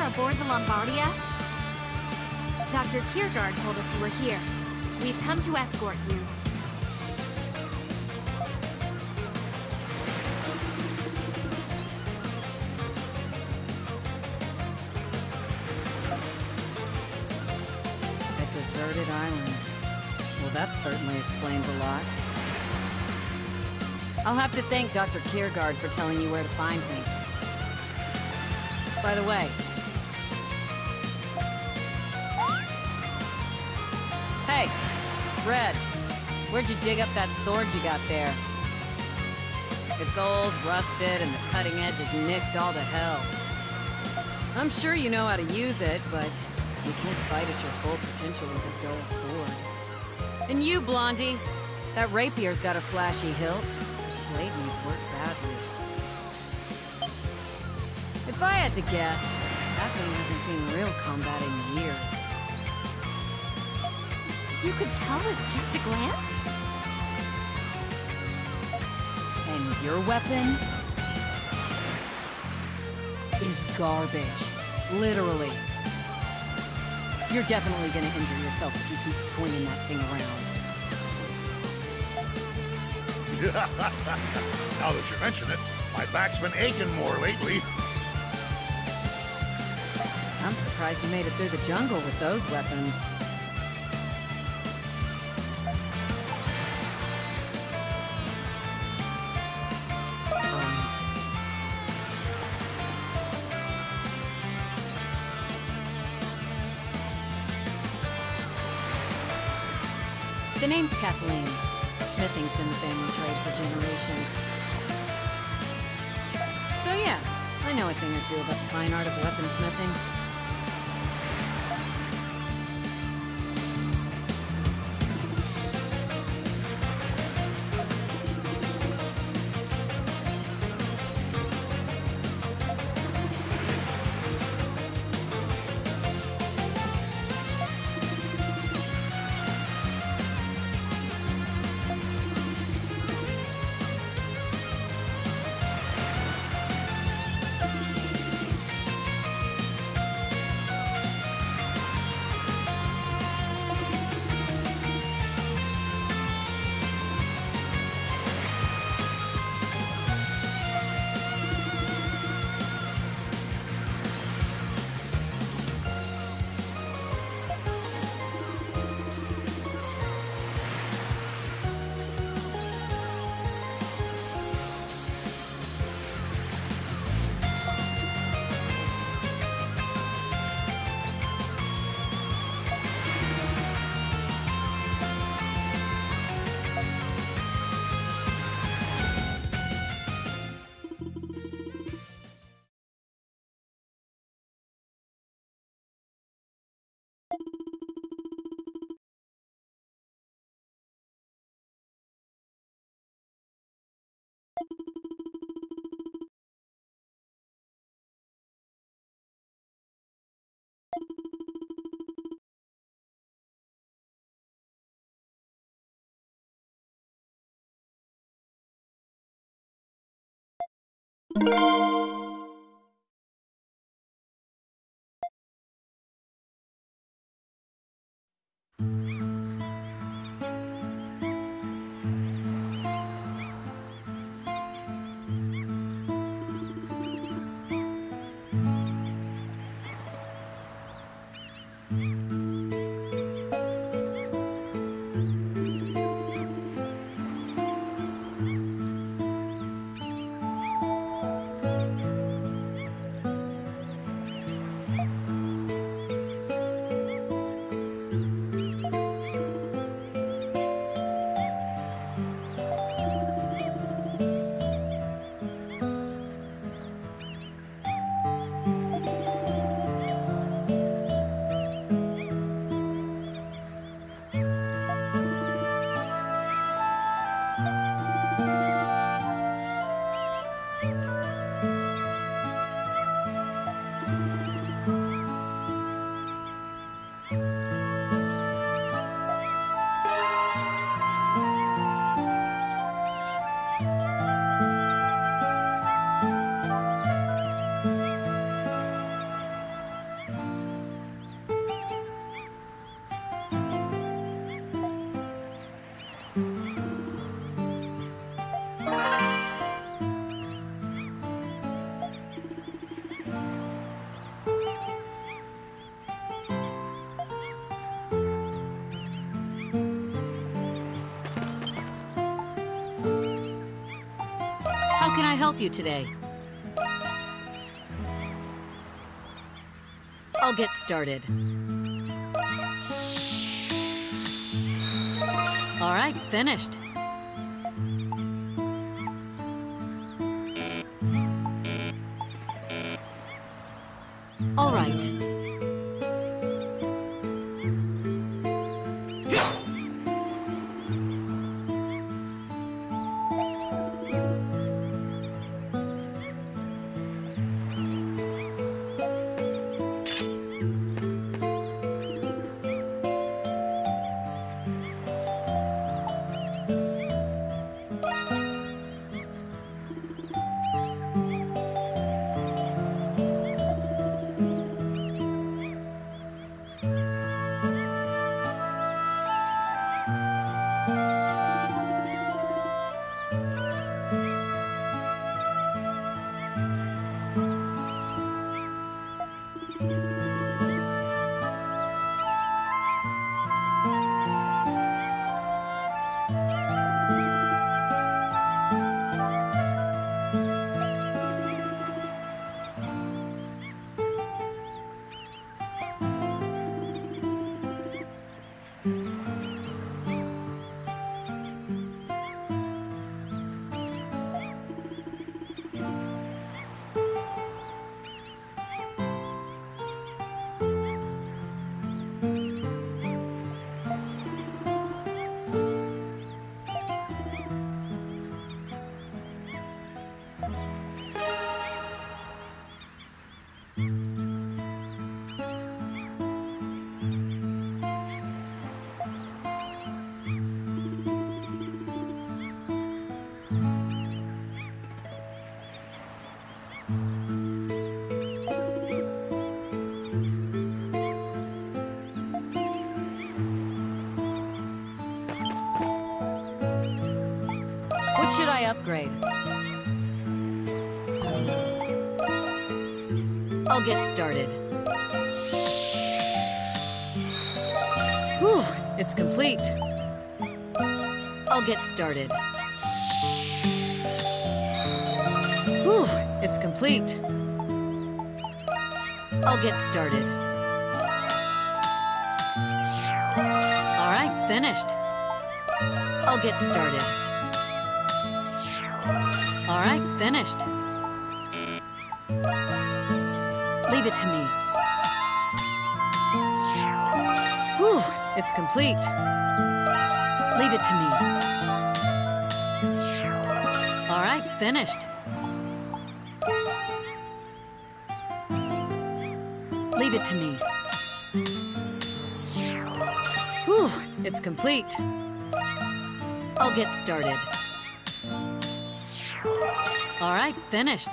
aboard the Lombardia? Dr. Kiergaard told us you were here. We've come to escort you. A deserted island. Well, that certainly explains a lot. I'll have to thank Dr. Kiergaard for telling you where to find me. By the way... Hey! Red! Where'd you dig up that sword you got there? It's old, rusted, and the cutting edge is nicked all to hell. I'm sure you know how to use it, but you can't fight at your full potential with a dull sword. And you, Blondie, that rapier's got a flashy hilt. The blade needs work badly. If I had to guess, that thing hasn't seen real combat in years. You could tell with just a glance? And your weapon is garbage. Literally. You're definitely gonna injure yourself if you keep swinging that thing around. now that you mention it, my back's been aching more lately. I'm surprised you made it through the jungle with those weapons. Name's Kathleen. Smithing's been the family trade for generations. So yeah, I know a thing or two about the fine art of weaponsmithing. Música help you today? I'll get started. All right, finished. Upgrade? I'll get started. Whew, it's complete. I'll get started. Whew, it's complete. I'll get started. All right, finished. I'll get started. All right, finished. Leave it to me. Whew, it's complete. Leave it to me. All right, finished. Leave it to me. Whew, it's complete. I'll get started. All right, finished.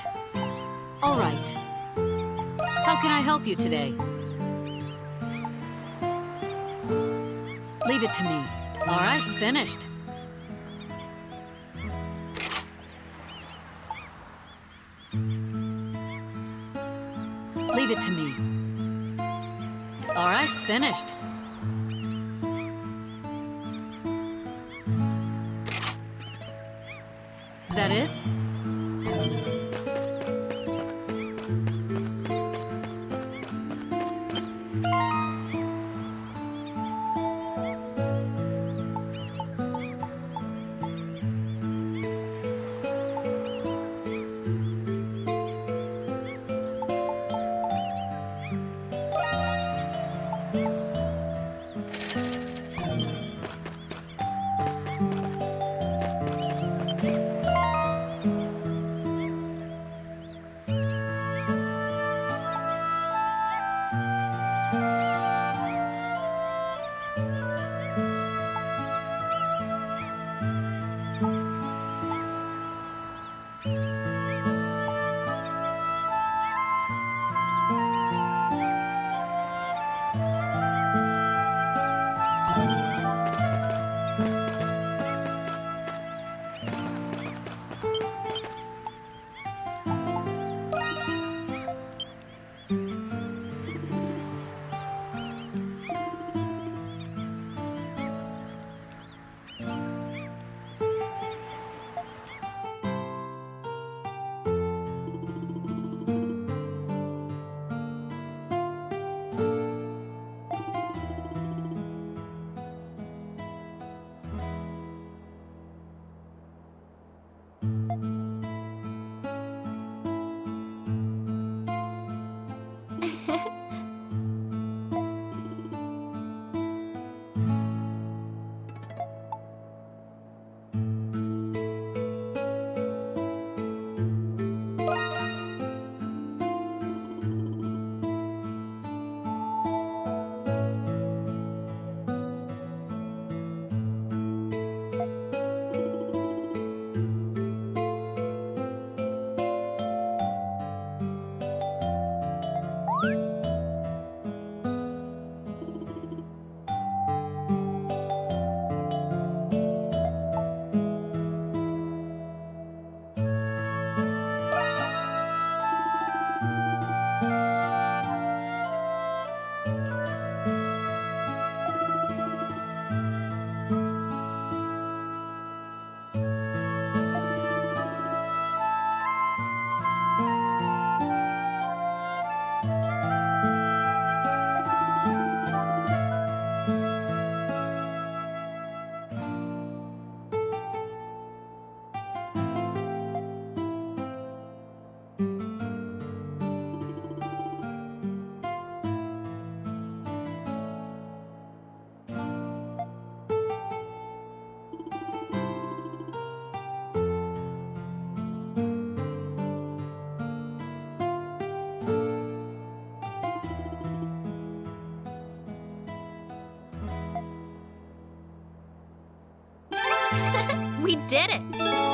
All right. How can I help you today? Leave it to me. All right, finished. Leave it to me. All right, finished. Is that it? we did it!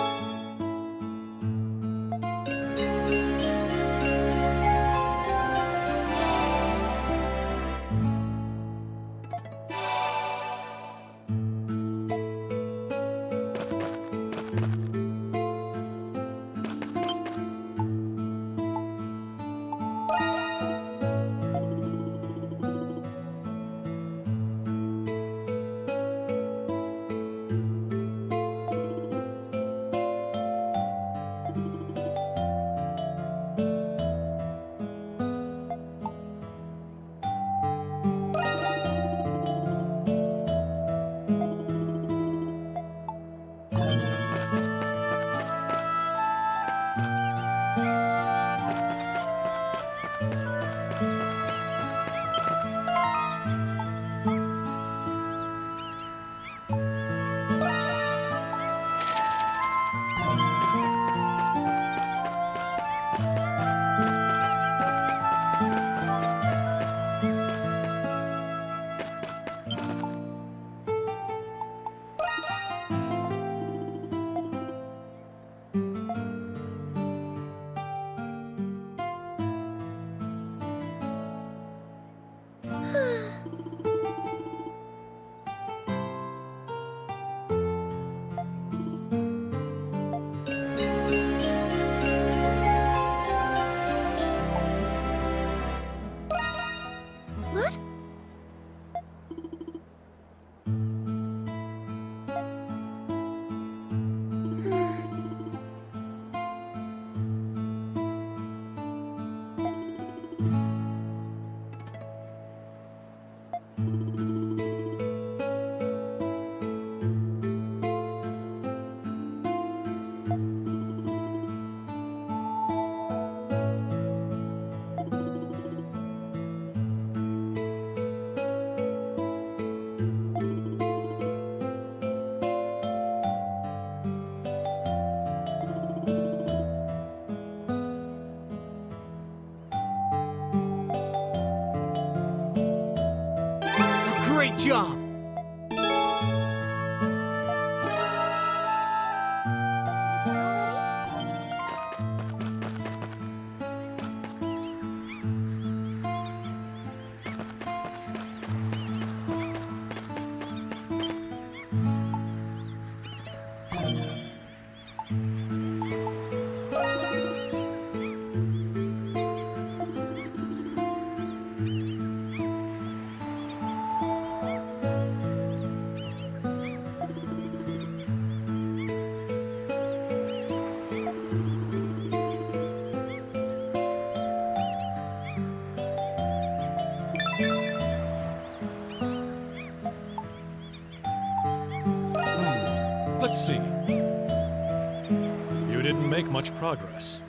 Make much progress.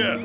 Yeah.